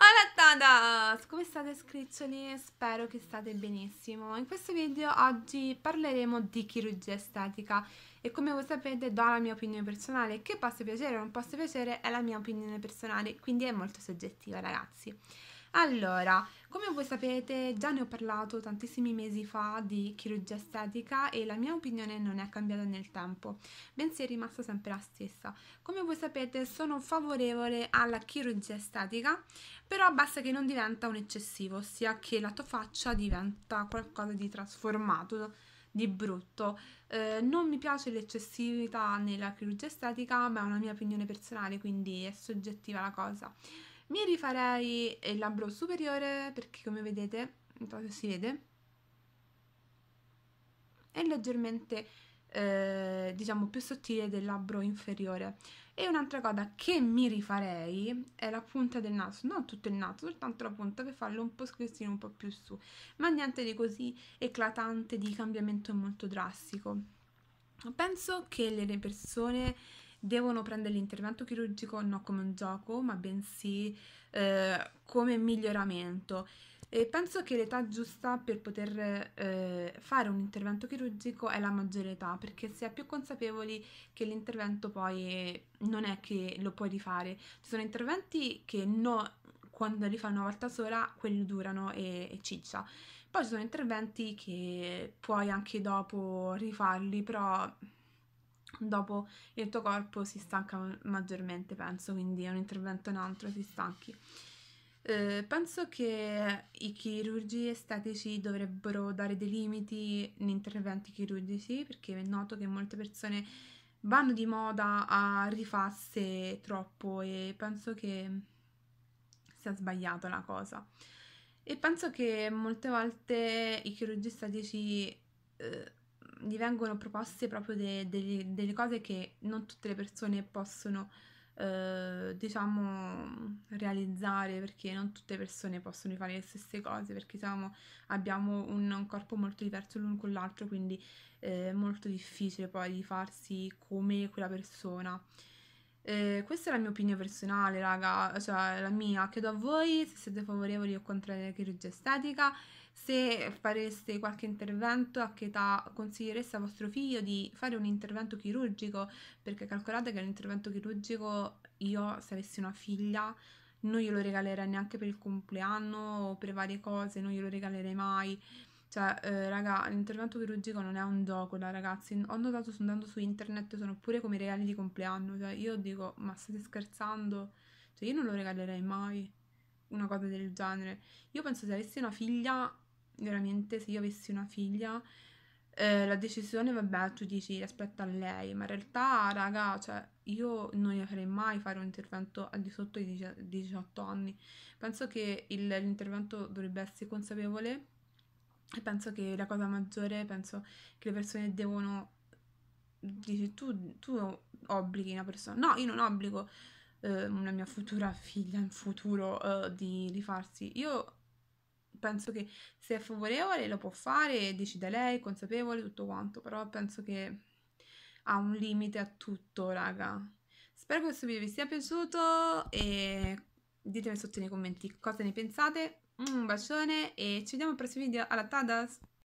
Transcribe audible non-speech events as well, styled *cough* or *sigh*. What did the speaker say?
Hola come state scriccioli? Spero che state benissimo. In questo video oggi parleremo di chirurgia estetica e come voi sapete do la mia opinione personale, che possa piacere o non possa piacere è la mia opinione personale, quindi è molto soggettiva ragazzi. Allora, come voi sapete già ne ho parlato tantissimi mesi fa di chirurgia estetica e la mia opinione non è cambiata nel tempo, bensì è rimasta sempre la stessa. Come voi sapete sono favorevole alla chirurgia estetica, però basta che non diventa un eccessivo, ossia che la tua faccia diventa qualcosa di trasformato, di brutto. Eh, non mi piace l'eccessività nella chirurgia estetica, ma è una mia opinione personale, quindi è soggettiva la cosa. Mi rifarei il labbro superiore perché come vedete, non so se si vede, è leggermente eh, diciamo più sottile del labbro inferiore. E un'altra cosa che mi rifarei è la punta del naso, non tutto il naso, soltanto la punta per farlo un po' scrissino, un po' più su, ma niente di così eclatante, di cambiamento molto drastico. Penso che le persone devono prendere l'intervento chirurgico non come un gioco, ma bensì eh, come miglioramento. E penso che l'età giusta per poter eh, fare un intervento chirurgico è la maggiore età, perché si è più consapevoli che l'intervento poi non è che lo puoi rifare. Ci sono interventi che no, quando li fai una volta sola, quelli durano e, e ciccia. Poi ci sono interventi che puoi anche dopo rifarli, però dopo il tuo corpo si stanca maggiormente, penso, quindi è un intervento in altro, si stanchi. Eh, penso che i chirurgi estetici dovrebbero dare dei limiti in interventi chirurgici perché è noto che molte persone vanno di moda a rifarsi troppo e penso che sia sbagliata la cosa. E penso che molte volte i chirurgi estetici eh, gli vengono proposte proprio de, de, delle cose che non tutte le persone possono, eh, diciamo, realizzare perché non tutte le persone possono fare le stesse cose perché siamo, abbiamo un, un, corpo molto diverso l'uno con l'altro, quindi eh, è molto difficile poi farsi come quella persona. Eh, questa è la mia opinione personale, raga, cioè la mia. Chiedo a voi se siete favorevoli o contrari alla chirurgia estetica, se fareste qualche intervento, a che età consigliereste a vostro figlio di fare un intervento chirurgico, perché calcolate che l'intervento chirurgico io, se avessi una figlia, non glielo regalerei neanche per il compleanno o per varie cose, non glielo regalerei mai cioè, eh, raga, l'intervento chirurgico non è un gioco da ragazzi. Ho notato andando su internet, sono pure come regali di compleanno. Cioè, io dico, ma state scherzando? Cioè, io non lo regalerei mai una cosa del genere. Io penso se avessi una figlia, veramente, se io avessi una figlia, eh, la decisione, vabbè, tu dici aspetta a lei, ma in realtà, raga, cioè, io non gli farei mai fare un intervento al di sotto di 18 anni. Penso che il, l'intervento dovrebbe essere consapevole e penso che la cosa maggiore, penso che le persone devono... Dici, tu, tu obblighi una persona... No, io non obbligo eh, una mia futura *laughs* figlia in futuro eh, di rifarsi. Io penso che se è favorevole lo può fare, decide lei, consapevole, tutto quanto, però penso che ha un limite a tutto, raga. Spero che questo video vi sia piaciuto e ditemi sotto nei commenti cosa ne pensate un bacione e ci vediamo al prossimo video. Alla tadas!